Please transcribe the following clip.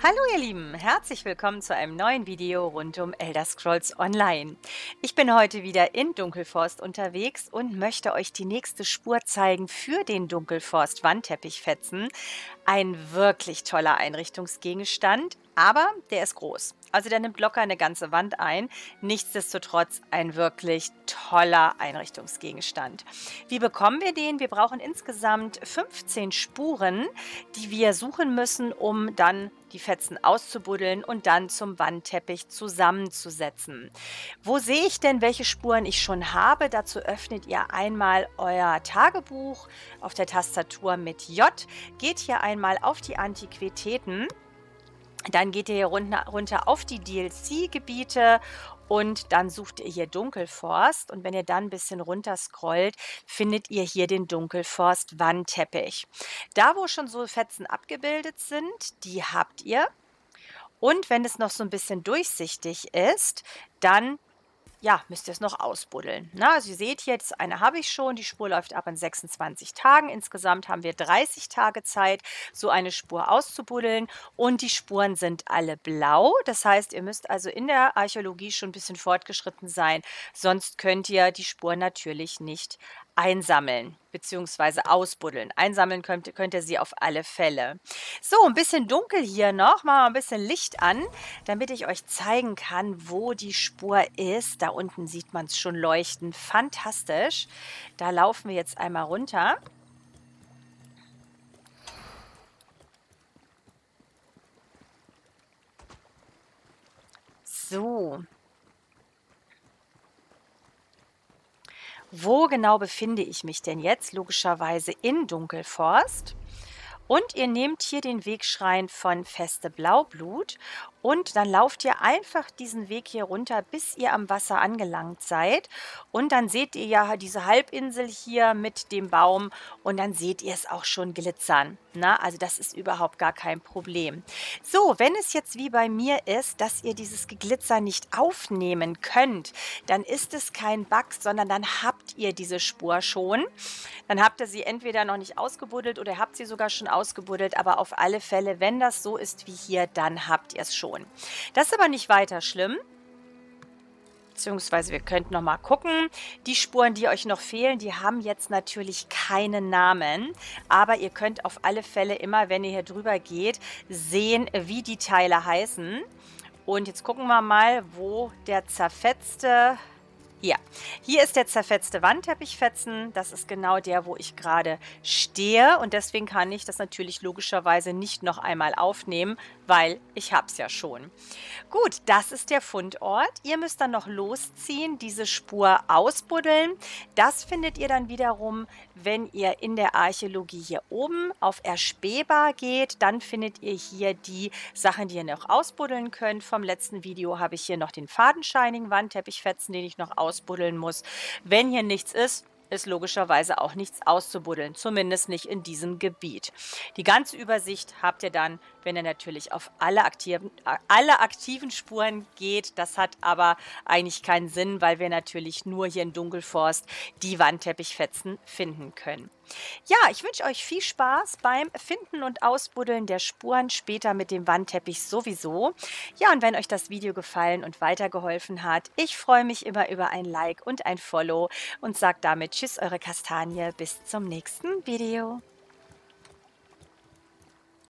Hallo ihr Lieben, herzlich willkommen zu einem neuen Video rund um Elder Scrolls Online. Ich bin heute wieder in Dunkelforst unterwegs und möchte euch die nächste Spur zeigen für den Dunkelforst Wandteppichfetzen. Ein wirklich toller Einrichtungsgegenstand, aber der ist groß. Also der nimmt locker eine ganze Wand ein. Nichtsdestotrotz ein wirklich toller Einrichtungsgegenstand. Wie bekommen wir den? Wir brauchen insgesamt 15 Spuren, die wir suchen müssen, um dann die Fetzen auszubuddeln und dann zum Wandteppich zusammenzusetzen. Wo sehe ich denn, welche Spuren ich schon habe? Dazu öffnet ihr einmal euer Tagebuch auf der Tastatur mit J, geht hier einmal auf die Antiquitäten dann geht ihr hier runter, runter auf die DLC-Gebiete und dann sucht ihr hier Dunkelforst. Und wenn ihr dann ein bisschen runter scrollt, findet ihr hier den Dunkelforst Wandteppich. Da, wo schon so Fetzen abgebildet sind, die habt ihr. Und wenn es noch so ein bisschen durchsichtig ist, dann ja, müsst ihr es noch ausbuddeln. Na, also ihr seht das eine habe ich schon, die Spur läuft ab in 26 Tagen. Insgesamt haben wir 30 Tage Zeit, so eine Spur auszubuddeln und die Spuren sind alle blau. Das heißt, ihr müsst also in der Archäologie schon ein bisschen fortgeschritten sein, sonst könnt ihr die Spur natürlich nicht einsammeln bzw. ausbuddeln. Einsammeln könnt, könnt ihr sie auf alle Fälle. So, ein bisschen dunkel hier noch. Machen wir ein bisschen Licht an, damit ich euch zeigen kann, wo die Spur ist. Da unten sieht man es schon leuchten. Fantastisch. Da laufen wir jetzt einmal runter. So, Wo genau befinde ich mich denn jetzt? Logischerweise in Dunkelforst. Und ihr nehmt hier den Wegschrein von Feste Blaublut und dann lauft ihr einfach diesen Weg hier runter, bis ihr am Wasser angelangt seid. Und dann seht ihr ja diese Halbinsel hier mit dem Baum und dann seht ihr es auch schon glitzern. Na, also das ist überhaupt gar kein Problem. So, wenn es jetzt wie bei mir ist, dass ihr dieses Geglitzer nicht aufnehmen könnt, dann ist es kein Bug, sondern dann habt ihr diese Spur schon. Dann habt ihr sie entweder noch nicht ausgebuddelt oder habt sie sogar schon ausgebuddelt. Aber auf alle Fälle, wenn das so ist wie hier, dann habt ihr es schon schon. Das ist aber nicht weiter schlimm. Beziehungsweise wir könnten noch mal gucken. Die Spuren, die euch noch fehlen, die haben jetzt natürlich keinen Namen. Aber ihr könnt auf alle Fälle immer, wenn ihr hier drüber geht, sehen, wie die Teile heißen. Und jetzt gucken wir mal, wo der zerfetzte ja, hier ist der zerfetzte Wandteppichfetzen. Das ist genau der, wo ich gerade stehe. Und deswegen kann ich das natürlich logischerweise nicht noch einmal aufnehmen, weil ich habe es ja schon. Gut, das ist der Fundort. Ihr müsst dann noch losziehen, diese Spur ausbuddeln. Das findet ihr dann wiederum, wenn ihr in der Archäologie hier oben auf Erspähbar geht. Dann findet ihr hier die Sachen, die ihr noch ausbuddeln könnt. Vom letzten Video habe ich hier noch den fadenscheinigen Wandteppichfetzen, den ich noch ausbuddeln ausbuddeln muss. Wenn hier nichts ist, ist logischerweise auch nichts auszubuddeln, zumindest nicht in diesem Gebiet. Die ganze Übersicht habt ihr dann, wenn ihr natürlich auf alle aktiven, alle aktiven Spuren geht. Das hat aber eigentlich keinen Sinn, weil wir natürlich nur hier in Dunkelforst die Wandteppichfetzen finden können. Ja, ich wünsche euch viel Spaß beim Finden und Ausbuddeln der Spuren, später mit dem Wandteppich sowieso. Ja, und wenn euch das Video gefallen und weitergeholfen hat, ich freue mich immer über ein Like und ein Follow und sage damit Tschüss, eure Kastanie, bis zum nächsten Video.